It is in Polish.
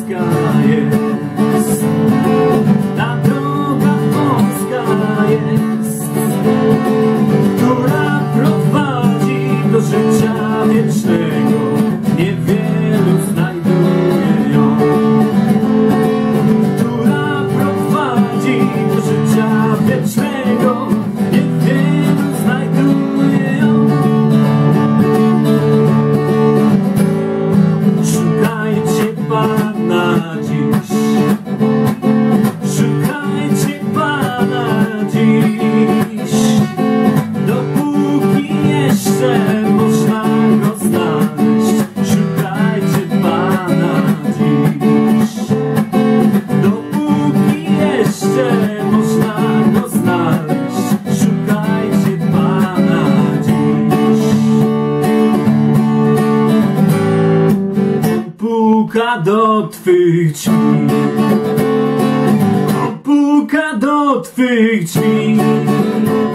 Polska jest. Ta droga Polska jest. Która prowadzi do życia wiecznego. Niewielu znajduje ją. Która prowadzi do życia wiecznego. Niewielu znajduje ją. Szukajcie Pana. without you. Puka do twych drzwi. Puka do twych drzwi.